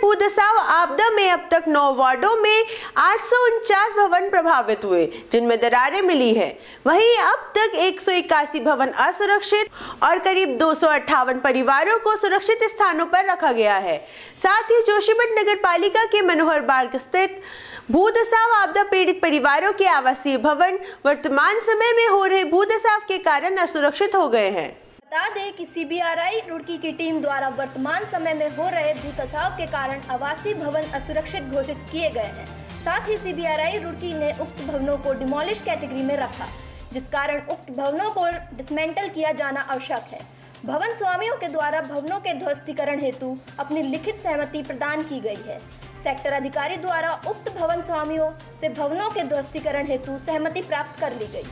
भूदसाव आपदा में अब तक नौ वार्डों में आठ भवन प्रभावित हुए, जिनमें दरारें मिली है। वहीं अब तक एक सौ इक्यासी भवन असुरक्षित और करीब दो सौ अट्ठावन परिवारों को सुरक्षित स्थानों पर रखा गया है। साथ ही जोशीमठ नगर पालिका के मनोहर बाग स्थित भूदसाव आपदा पीड़ित परिवारों के आवासीय भवन वर्तमान समय में हो रहे भूदसाव के कारण असुरक्षित हो गए हैं। बता दें कि सीबीआरआई रुड़की की टीम द्वारा वर्तमान समय में हो रहे भूतसाव के कारण आवासीय भवन असुरक्षित घोषित किए गए हैं। साथ ही सीबीआरआई रुड़की ने उक्त भवनों को डिमोलिश कैटेगरी में रखा, जिस कारण उक्त भवनों को डिसमेंटल किया जाना आवश्यक है। भवन स्वामियों के द्वारा भवनों के ध्वस्तीकरण हेतु अपनी लिखित सहमति प्रदान की गई है। सेक्टर अधिकारी द्वारा उक्त भवन स्वामियों से भवनों के ध्वस्तीकरण हेतु सहमति प्राप्त कर ली गई।